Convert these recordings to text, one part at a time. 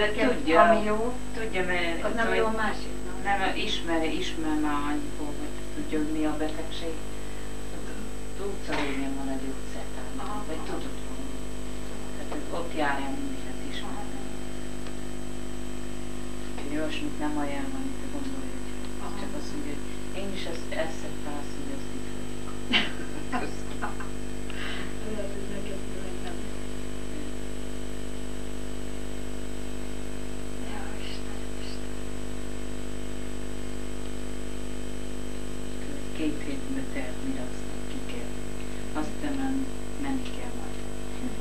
de tudja. ami jó, Tudja, mert... az nem jó a másiknak. Nem, ismeri, ismer már annyiból, hogy tudja, hogy mi a betegség. Tudsz a lényen van egy gyógyszertár, Aha. vagy tudod volna. Tehát ott járjál mindent ismerni. Hogy olyasmit nem ajánl, amit gondolja, hogy csak azt mondja, hogy én is ezt, ezt szedtem, azt mondja, azt itt vagyok hogy neked meg nem. Ja, Istenem, Istenem. Két hétbe telt, mire aztán ki kell. Aztán már menni kell majd.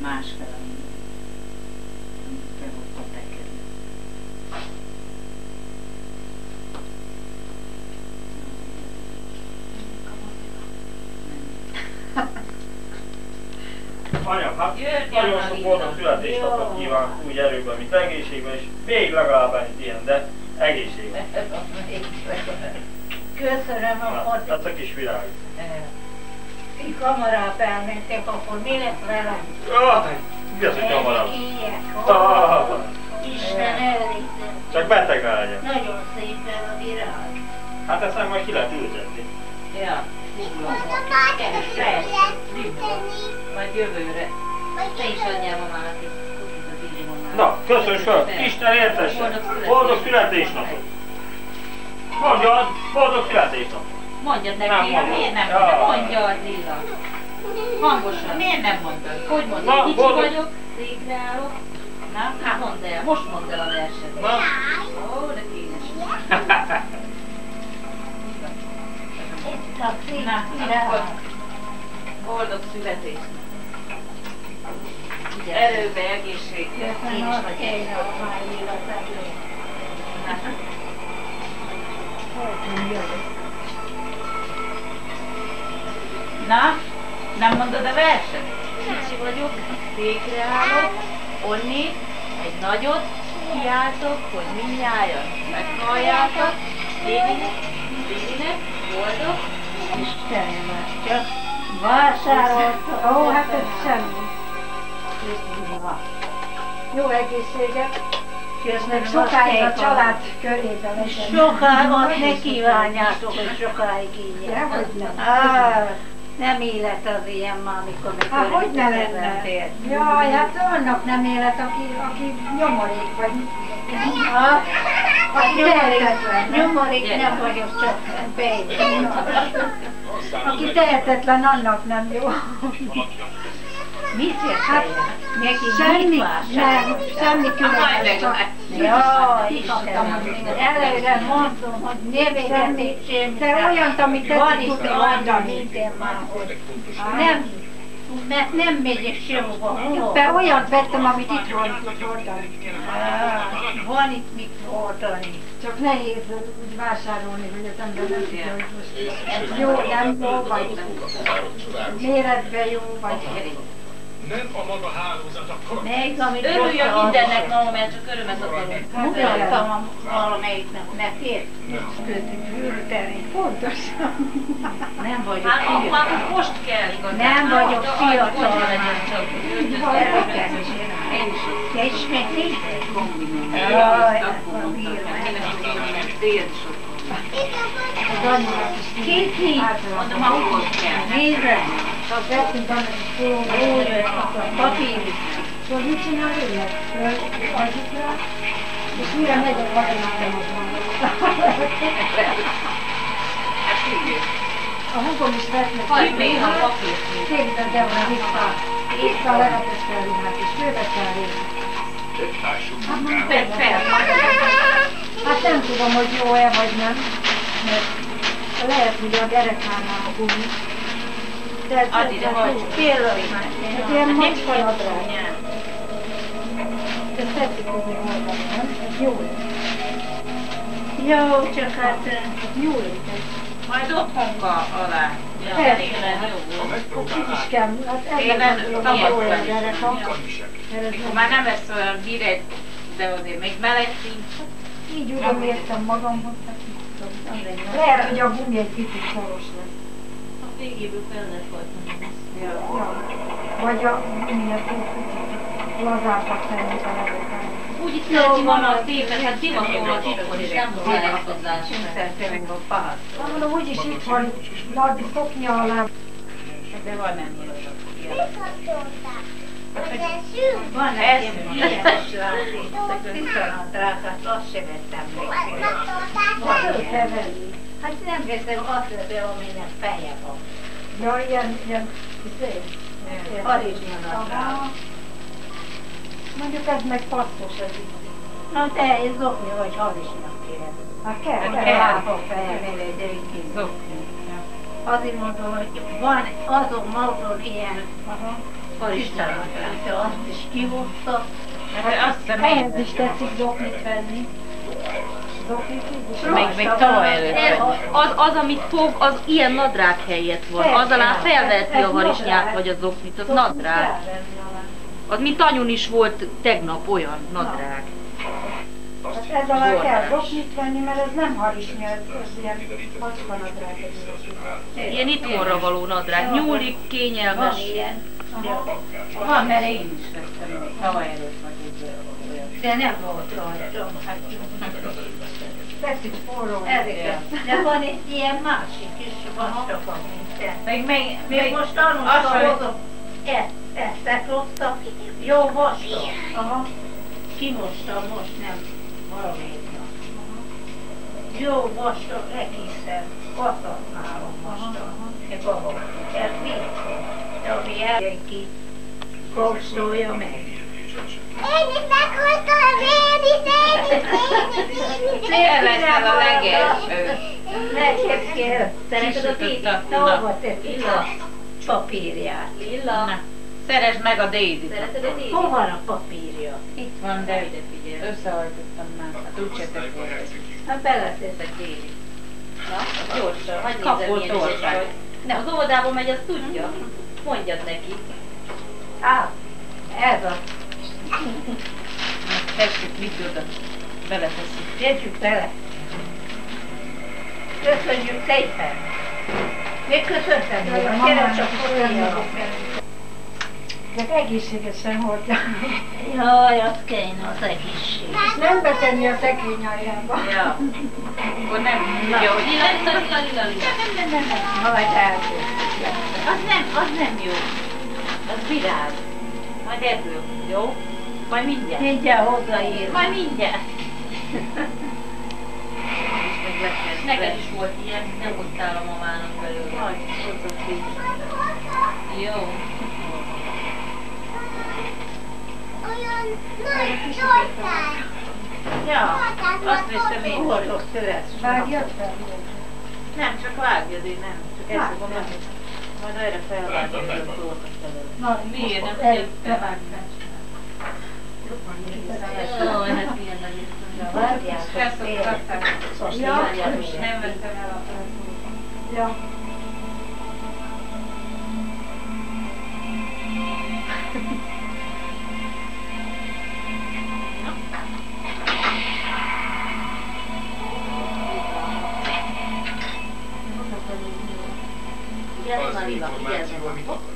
Másfele, amit be volt a tekerni. Anya, hát Jöjjön, nagyon sok boldog születésnapot kívánok úgy erőben, mint egészségben, és még legalább ennyit ilyen, de egészségben. Köszönöm, Na, akkor ez a kis virág. ti kamarába elmentek, akkor mi lett velem? Jaj, mi az, hogy kamarám? Ilyek, Ah, Isten elégzen. Csak beteg legyen. Nagyon szép ez a virág. Hát ezt nem majd ki lehet ültetni. Ja, majd jövőre. Te is adjál Illi mamának. Na, köszönjük föl! Isten értesse! Boldog születésnapot! Mondjad, boldog születésnapot! Mondjad Nem neki, mondom. miért nem Ja. mondod? Mondjad, Lilla. Hangosan, miért nem mondod? Hogy mondod? Na, Kicsi boldog- vagyok, székre állok. Na, hát mondd el, most mondd el a verset. Na, Ó, de kényes. Boldog születésnap. Erőbe, egészségbe. Én is hogy vagyok. én a májéletet. Na, nem mondod a verset? Kicsi vagyok, székre állok, onni, egy nagyot, kiáltok, hogy mindnyájan meghalljátok, Dévinek, Dévinek, boldog, Istenem, hát csak vásároltam. Ó, hát ez semmi. Jó egészséget, és meg sokáig a család körében. Sokáig ne kívánjátok, hogy sokáig így nem. Á, nem élet az ilyen már, amikor meg Hát hogy ne lenne? Jaj, hát annak nem élet, aki, aki nyomorék vagy. Ha? Aki tehetetlen. Nyomorik nem vagyok, csak bejön. Aki tehetetlen, annak nem jó. Mit Hát? Neki Semmi, nem, semmi különös, csak Ja, kikaptam, hogy Istenem. Előre mondom, hogy ne Semmi. semmi. De olyant, amit te mondani. hogy nem, mert nem megyek sehova. De olyat vettem, amit itt van hordani. Van itt mit hordani. Csak nehéz úgy vásárolni, hogy az ember nem tudja, hogy most jó, nem jó, vagy méretben jó, vagy... Nem a maga hálózata Meg amit Örüljön mindennek, mama, mert csak örömet akarunk. Mutattam valamelyiknek neked, között fürteni. Pontosan. Nem vagyok Hát fiatal. már most kell igazán. Nem vagyok Hát, fiatal hogy már. legyen csak, hogy Gyerekek. öltözzel. Én is Te így? kombinálom. Jaj, Akkor bírom. hogy kéne tudni, mert akkor Csak vettünk annak is Ó, félre, papír. Szóval mit csinál ő? Alszik rá, és mire megyek, vadonáltam Hát figyelj, A húgom is vett meg a papírt. Képzeld el, hogy vissza, vissza a lehetes felruhát, és fölvette a részt. Fel. Hát nem tudom, hogy jó-e vagy nem, mert lehet, hogy a derekánál a gumi. De ide, hagyj. Kérlek, Ez ilyen macska nadrág. Ez tetszik, hogy mi hordani, nem? Ez jó lesz. Jó, csak hát Jó lesz. Majd ott munka alá. Hát már nem lesz olyan híred, de azért még meleg sincs. Így úgy értem magamhoz, hát így tudom. Lehet, hogy a gumi egy kicsit szoros lesz. A végéből fel lehet hajtani. Ja. Ja. Vagy a kicsit lazábbak tenni a levegőben. Úgy is szereti vannak szépen, hát divatos itthon is, nem lehet hozzá. Szerintem a fahat. Hát Mondom, úgyis itt van, nagy szoknya alá. De van nem ilyen. Van Ez ilyen ilyen. Viszont rákat, azt sem vettem kell venni. Hát nem veszem azt veszem, aminek feje van. Ja, ilyen, ilyen, izé. Harizsnyanak. Mondjuk ez meg passzos ez itt. Na te, ez zokni vagy harizsnak kérem. Hát kell, Hát kell. kell. Fejemére egy gyerek Zokni. Azért mondom, hogy van azon módon ilyen Aha. harizsnyanak rá. Azt is kihozta. Hát azt hiszem Ehhez is tetszik zoknit venni. Még, még tavaly előtt. Az, az, amit fog, az ilyen nadrág helyett van. Az alá felveheti a harisnyát vagy az oknit, az nadrág. Az, mint anyun is volt tegnap olyan nadrág. Hát ez alá kell zoknit venni, mert ez nem harisnya, ez, ez ilyen macska Ilyen itthonra való nadrág. Nyúlik, Van kényelmes. ilyen. Van, mert én is vettem tavaly előtt vagy egy olyan. De nem volt rajta. Tetszik forró. ezeket. De van egy ilyen másik is, vastagabb, mint te. Még, még, Még most azt, tanultam. Ezt, letrottam. Jó vastag. Aha. Kimostam most nem valamelyik. Jó vastag, egészen. Használom vastag. Egy babam. Ez mi? De ami el ki kóstolja meg. Is meghoztam, én is, én is. Te leszel a legelső. Neked kell. Szereted a Kisütöttem. tétit? Hova teszik a papírját? Lilla. Na, Szeresd meg a Daisy-t. Szereted a tétit? Hol van a papírja? Itt van, de összehajtottam már. Hát úgyse tett volna. Hát beleteszek Daisy. Na, gyorsan. Hagyd Kapott ország. Nem, az óvodába megy, azt tudja. Mondjad neki. Á, ez a. Tesszük, mit oda. Beleteszünk. Tegyük bele. Köszönjük szépen. Még köszöntem Kérem csak fogja. Ezek egészségesen hordják. Jaj, az kéne az egészség. És nem betenni a szekrény aljába. Ja. Akkor nem tudja, hogy Lilla, lilla, lilla, lilla, lilla. Nem, nem, nem, nem. Majd elkezdjük. Az nem, az nem jó. Az virág. Majd ebből, jó? Majd mindjárt. Mindjárt hozzáír. Majd mindjárt. meg. Neked is volt ilyen, nem hoztál a mamának belőle. Majd, hozzak ki. Jó. Olyan nagy tortán. Ja, azt veszem én. Hordok szövet. Vágjad fel? Nem, csak vágjad, én nem. Csak ezt fogom menni. Majd erre felvágni a felől. Na, Miért nem? bevágtál. Jaj, hát milyen nagy Felszoktatták. Ja. Nem vettem el a Ja. Az információ, amit akar.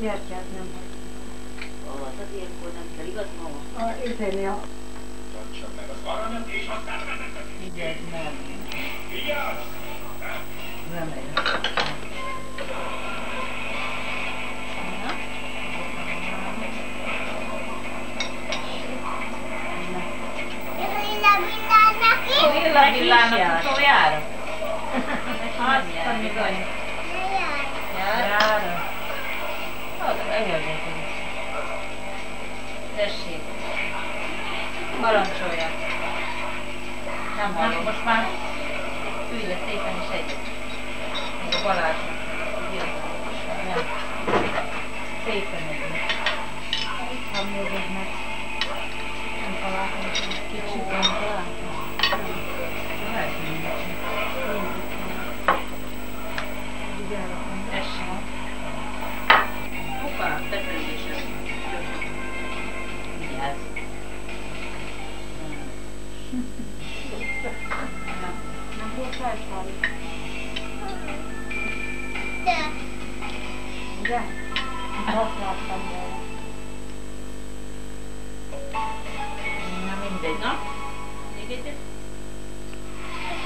Gyertyát nem A izéni a... Tartsa meg az aranyat, és aztán mennetek. Vigyázz, nem. Vigyázz! Nem megy. Lilla villának is. Lilla villának utoljára? Hát, Azt a bizony.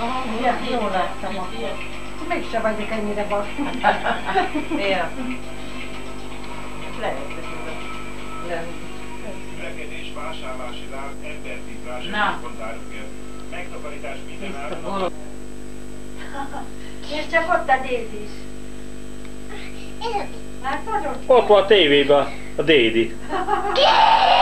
Aha, Igen, jól láttam akkor. Mégse vagyok ennyire vakon. Ja. Lehet, lenni. Üvekedés, vásárlási láng, embertiprás, Na. központárukért. Megtakarítás minden áron. És csak ott a Dédi is. Látod ott? Ott van a tévében a Dédi.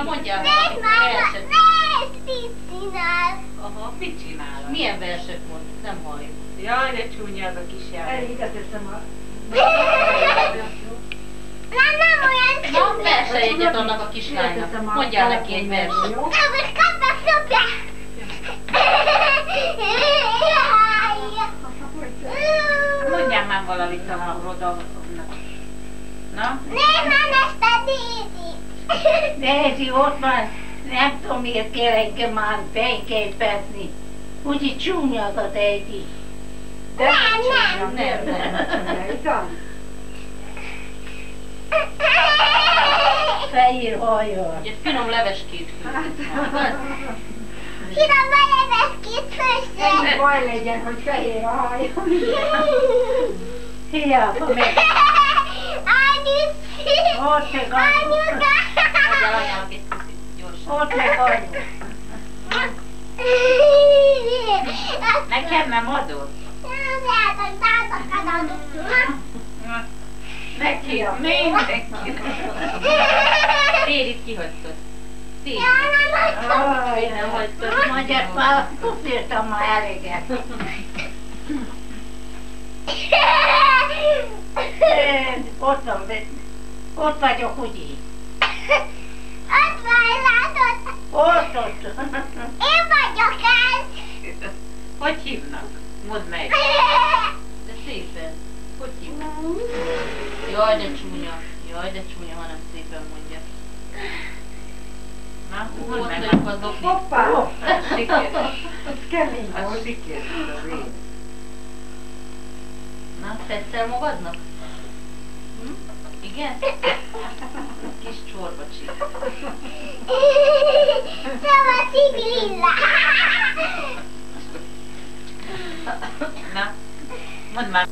Már mondjál Nézd, valami mama, verset. nézd, mit csinál. Aha. Mit csinál? Milyen verset mond? Nem halljuk. Jaj, de csúnya az a kis jár. Elég, teszem a... Nem, nem olyan Na, verse egyet annak a kislánynak. Mondjál neki egy verset. Na, most kapnak szopja. Mondjál már valamit a Rodonnak. Na? Nézd már ezt a Dédi. Nézi, ott van, nem tudom miért kell engem már fényképezni. Úgyhogy csúnya az a Dédi. De Nem, nem. nem, nem, nem, igaz? Fehér hajjal. Egy finom leveskét Hát, Finom beleves két Ennyi főszer. baj legyen, hogy fehér a hajam. Hiába meg. Anyusz. Anyuka. Ott meg anyu. Nekem nem adod? Neki Mindenki. Térit kihagytad. Térit. Aj, nem hagytad. Mondjad már, tudírtam már eleget. Én Ott van, ott vagyok? Ott vagy, látod? Ott, ott. Én vagyok ez. Hogy hívnak? Mondd meg. De szépen. Hogy hívnak? Jaj, de csúnya. Jaj, de csúnya, ha nem szépen mondja. Na, mondd meg. vagyok az okni. Hoppá! Az siker. Ez kemény Az volt. siker. az a vég. Na, tetszel magadnak? Hm? Igen? Kis csorbacsi. Szóval Sibylla. Na, mondd már.